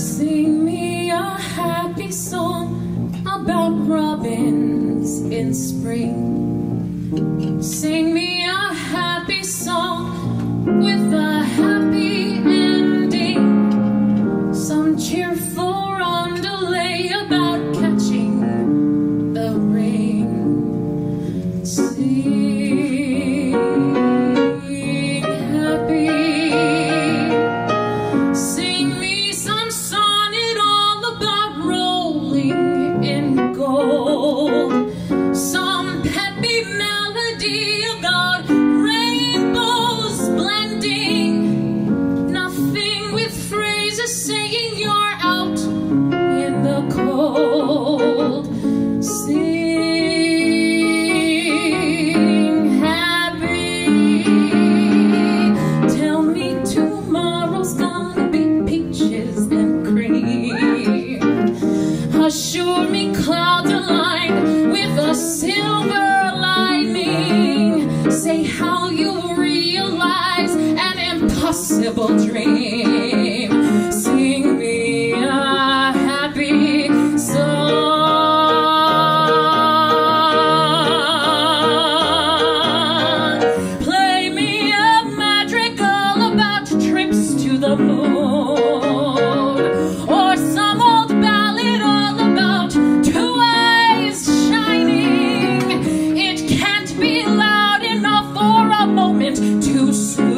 Sing me a happy song about robins in spring. Sing me impossible dream. Sing me a happy song. Play me a madrigal about trips to the moon. Or some old ballad all about two eyes shining. It can't be loud enough for a moment to swim.